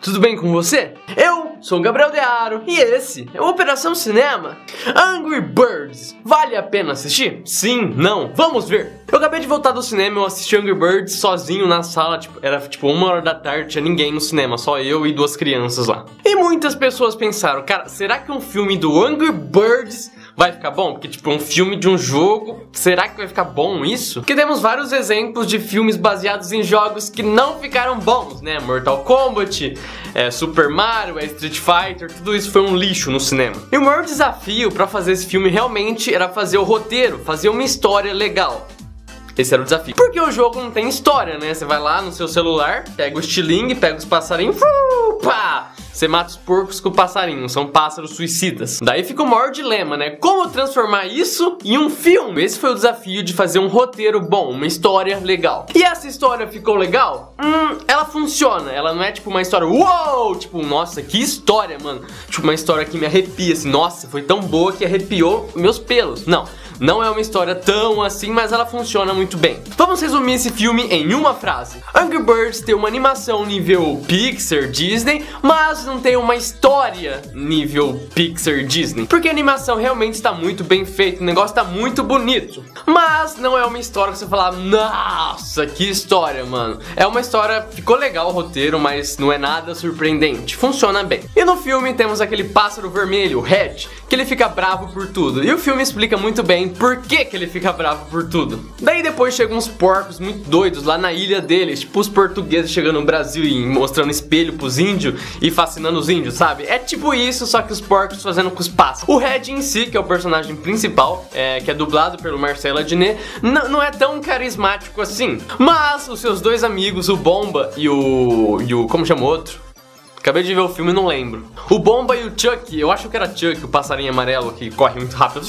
tudo bem com você? Eu sou o Gabriel Dearo e esse é o Operação Cinema Angry Birds. Vale a pena assistir? Sim, não, vamos ver. Eu acabei de voltar do cinema, eu assisti Angry Birds sozinho na sala, tipo, era tipo uma hora da tarde, tinha ninguém no cinema, só eu e duas crianças lá. E muitas pessoas pensaram, cara, será que um filme do Angry Birds vai ficar bom? Porque, tipo, é um filme de um jogo, será que vai ficar bom isso? Porque temos vários exemplos de filmes baseados em jogos que não ficaram bons, né? Mortal Kombat, é, Super Mario, é, Street Fighter, tudo isso foi um lixo no cinema. E o maior desafio para fazer esse filme realmente era fazer o roteiro, fazer uma história legal. Esse era o desafio. Porque o jogo não tem história, né? Você vai lá no seu celular, pega o estilingue, pega os passarinhos, pá! Você mata os porcos com o passarinho, são pássaros suicidas. Daí fica o maior dilema, né? Como transformar isso em um filme? Esse foi o desafio de fazer um roteiro bom, uma história legal. E essa história ficou legal? Hum, ela funciona. Ela não é tipo uma história, uou! Tipo, nossa, que história, mano. Tipo, uma história que me arrepia, assim, nossa, foi tão boa que arrepiou meus pelos. Não. Não é uma história tão assim, mas ela funciona muito bem. Vamos resumir esse filme em uma frase. Angry Birds tem uma animação nível Pixar Disney, mas não tem uma história nível Pixar Disney. Porque a animação realmente está muito bem feita, o negócio está muito bonito. Mas não é uma história que você fala, nossa, que história, mano. É uma história, ficou legal o roteiro, mas não é nada surpreendente. Funciona bem. E no filme temos aquele pássaro vermelho, Red, que ele fica bravo por tudo. E o filme explica muito bem por que, que ele fica bravo por tudo. Daí depois chegam uns porcos muito doidos lá na ilha deles, tipo os portugueses chegando no Brasil e mostrando espelho pros índios e fascinando os índios, sabe? É tipo isso, só que os porcos fazendo com os pássaros. O Red em si, que é o personagem principal, é, que é dublado pelo Marcelo Adnet, não é tão carismático assim. Mas os seus dois amigos, o Bomba e o. e o. como chama o outro? Acabei de ver o filme e não lembro. O Bomba e o Chuck, eu acho que era Chuck, o passarinho amarelo que corre muito rápido.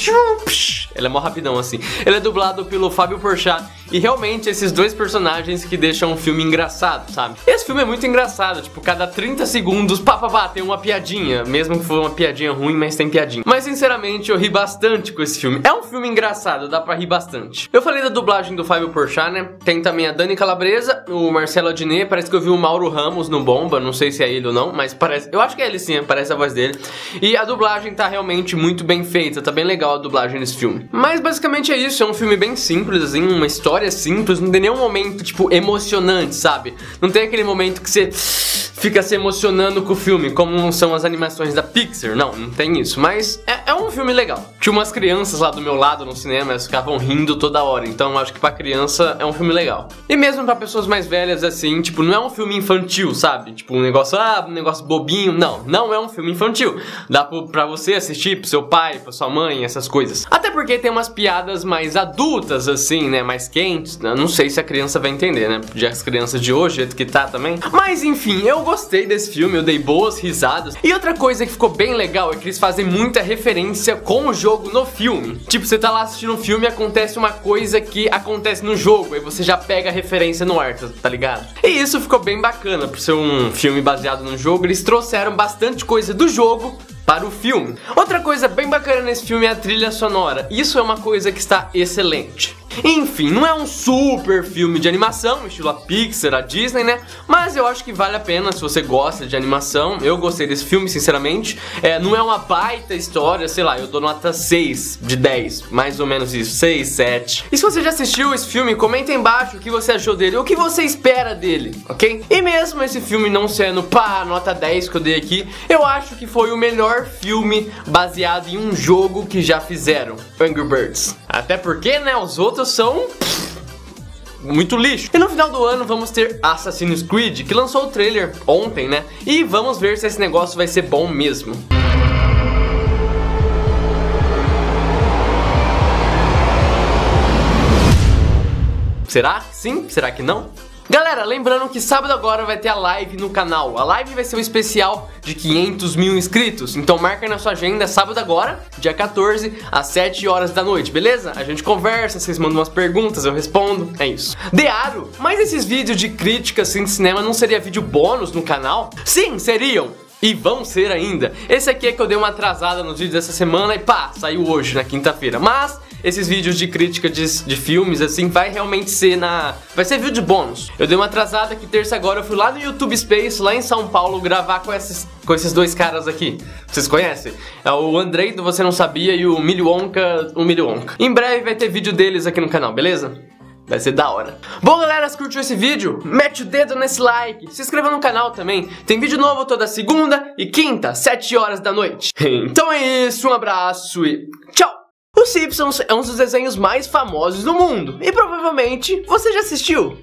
Ele é mó rapidão assim. Ele é dublado pelo Fábio Porchat e realmente esses dois personagens que deixam o filme engraçado, sabe? Esse filme é muito engraçado, tipo, cada 30 segundos, pá, pá, pá, tem uma piadinha, mesmo que for uma piadinha ruim, mas tem piadinha. Mas sinceramente, eu ri bastante com esse filme. É um filme engraçado, dá pra rir bastante. Eu falei da dublagem do Fábio Porchat, né? Tem também a Dani Calabresa, o Marcelo Adnet, parece que eu vi o Mauro Ramos no Bomba, não sei se é ele ou não, mas parece, eu acho que é ele sim, parece a voz dele. E a dublagem tá realmente muito bem feita, tá bem legal a dublagem nesse filme. Mas basicamente é isso, é um filme bem simples, assim, uma história simples, não tem nenhum momento, tipo, emocionante, sabe? Não tem aquele momento que você fica se emocionando com o filme, como são as animações da Pixar. Não, não tem isso. Mas é, é, um filme legal. Tinha umas crianças lá do meu lado no cinema, elas ficavam rindo toda hora. Então acho que pra criança é um filme legal. E mesmo pra pessoas mais velhas, assim, tipo, não é um filme infantil, sabe? Tipo, um negócio, ah, um negócio bobinho. Não, não é um filme infantil. Dá pra você assistir pro seu pai, pra sua mãe, essas coisas. Até porque tem umas piadas mais adultas, assim, né? Mais quentes. Não sei se a criança vai entender, né? Já as crianças de hoje, jeito que tá também. Mas enfim, eu gostei desse filme, eu dei boas risadas. E outra coisa que ficou bem legal é que eles fazem muita referência com o jogo no filme. Tipo, você tá lá assistindo um filme e acontece uma coisa que acontece no jogo, aí você já pega a referência no ar, tá ligado? E isso ficou bem bacana, por ser um filme baseado no jogo, eles trouxeram bastante coisa do jogo para o filme. Outra coisa bem bacana nesse filme é a trilha sonora. Isso é uma coisa que está excelente. Enfim, não é um super filme de animação, estilo a Pixar, a Disney, né? Mas eu acho que vale a pena se você gosta de animação. Eu gostei desse filme, sinceramente. É, não é uma baita história, sei lá, eu dou nota 6 de 10, mais ou menos isso, 6, 7. E se você já assistiu esse filme, comenta embaixo o que você achou dele, o que você espera dele, ok? E mesmo esse filme não sendo, pá, nota 10 que eu dei aqui, eu acho que foi o melhor filme baseado em um jogo que já fizeram, Angry Birds. Até porque, né, os outros são muito lixo. E no final do ano vamos ter Assassin's Creed, que lançou o trailer ontem, né? E vamos ver se esse negócio vai ser bom mesmo. Será? Sim? Será que não? Galera, lembrando que sábado agora vai ter a live no canal. A live vai ser um especial de 500 mil inscritos. Então marca na sua agenda sábado agora, dia 14, às 7 horas da noite, beleza? A gente conversa, vocês mandam umas perguntas, eu respondo. É isso. Dearo, mas esses vídeos de crítica assim, de cinema não seria vídeo bônus no canal? Sim, seriam. E vão ser ainda. Esse aqui é que eu dei uma atrasada nos vídeos dessa semana e pá, saiu hoje, na quinta-feira. Mas esses vídeos de crítica de, de filmes, assim, vai realmente ser na... Vai ser vídeo bônus. Eu dei uma atrasada que terça agora, eu fui lá no YouTube Space, lá em São Paulo, gravar com esses, com esses dois caras aqui. Vocês conhecem? É o Andrei do Você Não Sabia e o Milionka, o Milionka. Em breve vai ter vídeo deles aqui no canal, beleza? Vai ser da hora. Bom, galera, se curtiu esse vídeo, mete o dedo nesse like, se inscreva no canal também. Tem vídeo novo toda segunda e quinta, 7 horas da noite. Então é isso, um abraço e tchau! Os Simpsons é um dos desenhos mais famosos do mundo e provavelmente você já assistiu.